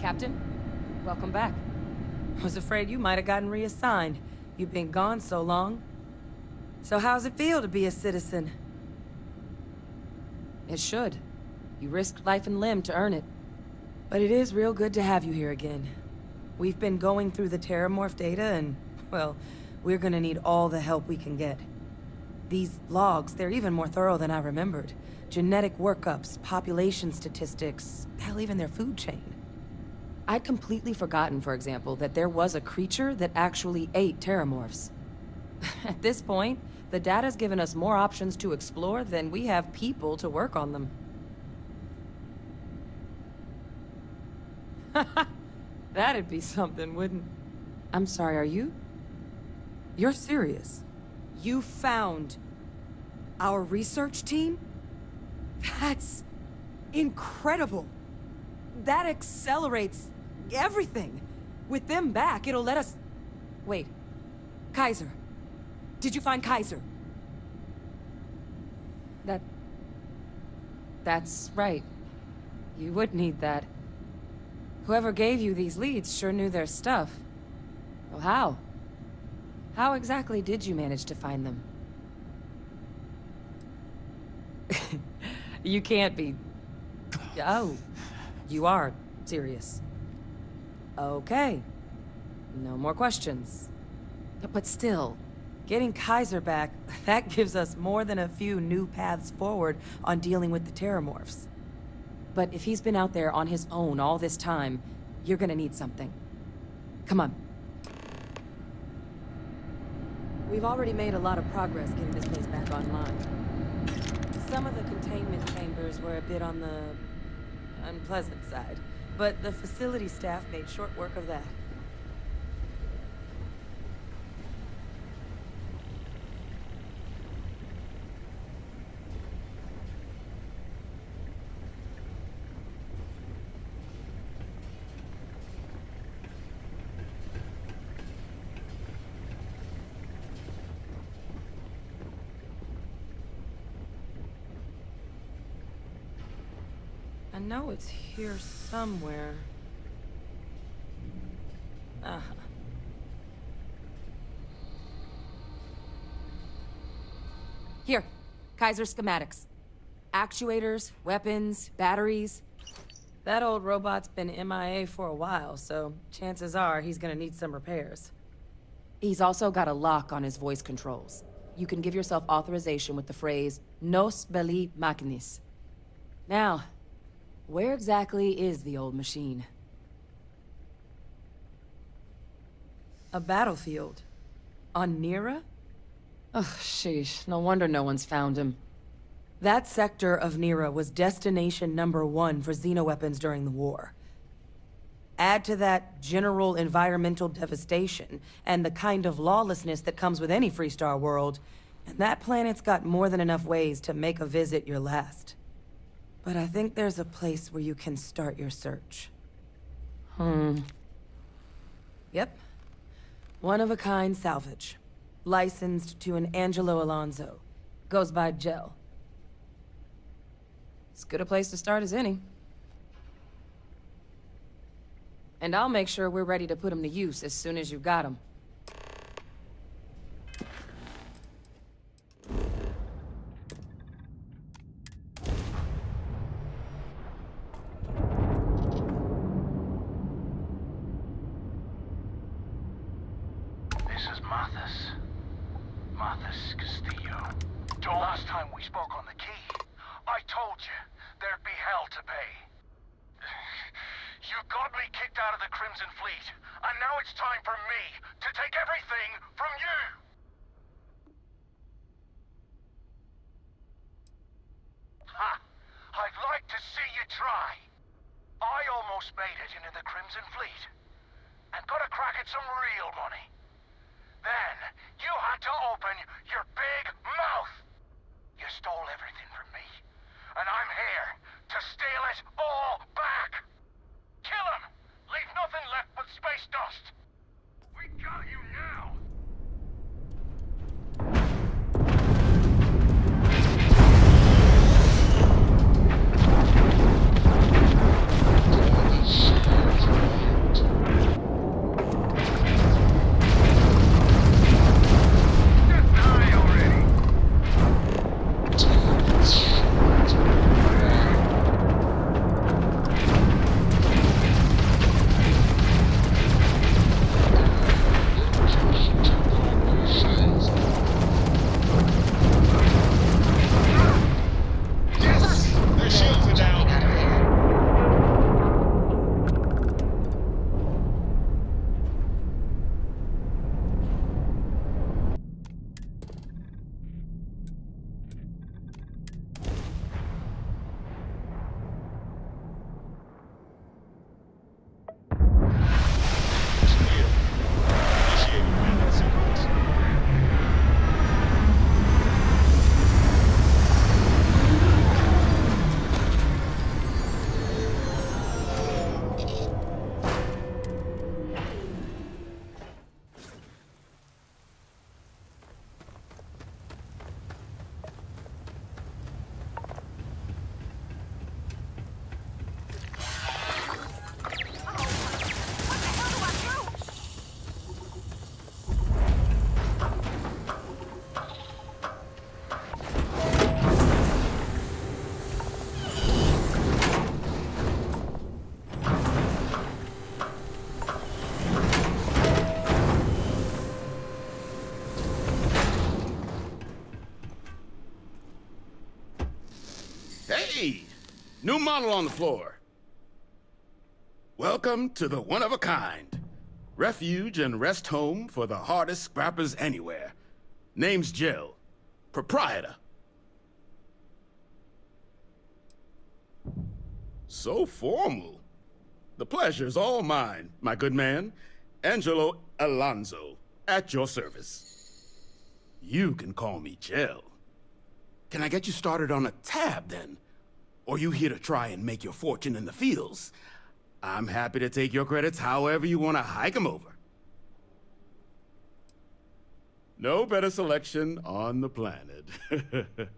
Captain, welcome back. Was afraid you might have gotten reassigned. You've been gone so long. So how's it feel to be a citizen? It should. You risked life and limb to earn it. But it is real good to have you here again. We've been going through the Terramorph data and, well, we're gonna need all the help we can get. These logs, they're even more thorough than I remembered. Genetic workups, population statistics, hell, even their food chain. I'd completely forgotten, for example, that there was a creature that actually ate Terramorphs. At this point, the data's given us more options to explore than we have people to work on them. That'd be something, wouldn't... I'm sorry, are you? You're serious? You found... our research team? That's... incredible. That accelerates everything. With them back, it'll let us... Wait. Kaiser. Did you find Kaiser? That... That's right. You would need that. Whoever gave you these leads sure knew their stuff. Well, how? How exactly did you manage to find them? you can't be... Oh, you are serious. Okay. No more questions. But still, getting Kaiser back, that gives us more than a few new paths forward on dealing with the Terramorphs. But if he's been out there on his own all this time, you're gonna need something. Come on. We've already made a lot of progress getting this place back online. Some of the containment chambers were a bit on the... unpleasant side. But the facility staff made short work of that. I know it's here somewhere. Uh -huh. Here, Kaiser schematics. Actuators, weapons, batteries. That old robot's been MIA for a while, so chances are he's gonna need some repairs. He's also got a lock on his voice controls. You can give yourself authorization with the phrase, Nos belli magnis. Now, where exactly is the old machine? A battlefield. On Niira? Ugh, sheesh. No wonder no one's found him. That sector of Niira was destination number one for xenoweapons during the war. Add to that general environmental devastation, and the kind of lawlessness that comes with any Freestar world, and that planet's got more than enough ways to make a visit your last. But I think there's a place where you can start your search. Hmm. Yep. One-of-a-kind salvage. Licensed to an Angelo Alonso. Goes by Gel. As good a place to start as any. And I'll make sure we're ready to put them to use as soon as you've got him. Mathis. Mathis Castillo. Don't. Last time we spoke on the key, I told you there'd be hell to pay. you got me kicked out of the Crimson Fleet, and now it's time for me to take everything from you! Ha! I'd like to see you try! I almost made it into the Crimson Fleet, and got a crack at some Model on the floor. Welcome to the one-of-a-kind. Refuge and rest home for the hardest scrappers anywhere. Name's Jill. Proprietor. So formal. The pleasure's all mine, my good man. Angelo Alonzo, at your service. You can call me Jill. Can I get you started on a tab, then? Or you here to try and make your fortune in the fields? I'm happy to take your credits however you want to hike them over. No better selection on the planet.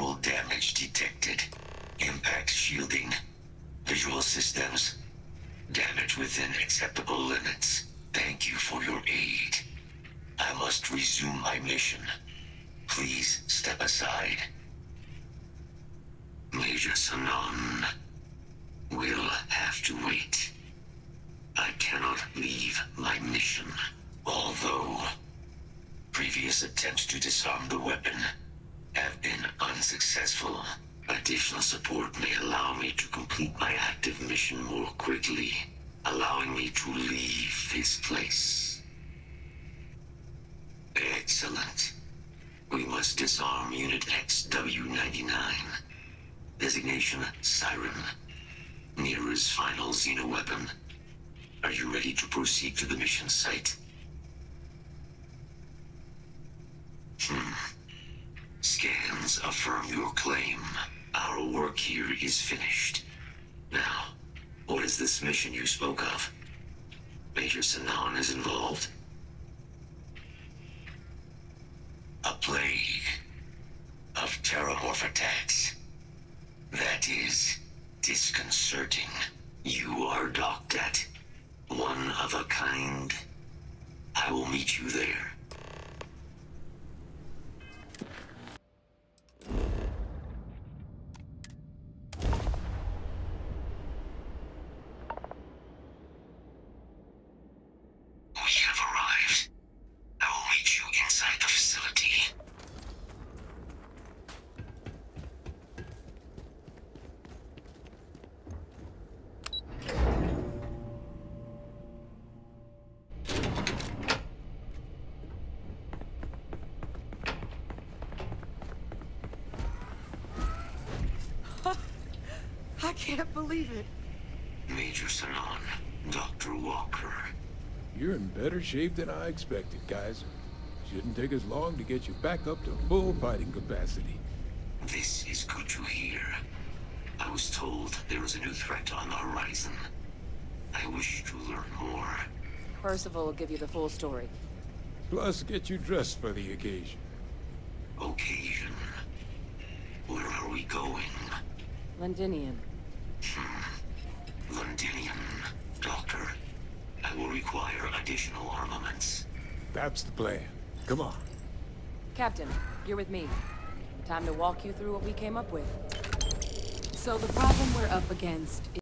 Damage detected. Impact shielding. Visual systems. Damage within acceptable limits. Thank you for your aid. I must resume my mission. Please step aside. Major Sanon will have to wait. I cannot leave my mission. Although previous attempts to disarm the weapon have been unsuccessful. Additional support may allow me to complete my active mission more quickly, allowing me to leave this place. Excellent. We must disarm Unit XW-99. Designation Siren. Nearest final xeno weapon. Are you ready to proceed to the mission site? Hmm. Affirm your claim. Our work here is finished. Now, what is this mission you spoke of? Major Sanon is involved? A plague of terramorph attacks. That is disconcerting. You are docked at one of a kind. I will meet you there. Can't believe it. Major Sanon, Dr. Walker. You're in better shape than I expected, Kaiser. Shouldn't take us long to get you back up to full fighting capacity. This is good to hear. I was told there was a new threat on the horizon. I wish to learn more. Percival will give you the full story. Plus, get you dressed for the occasion. Occasion. Where are we going? Londinium. Hmm. Londinium. Doctor, I will require additional armaments. That's the plan. Come on. Captain, you're with me. Time to walk you through what we came up with. So the problem we're up against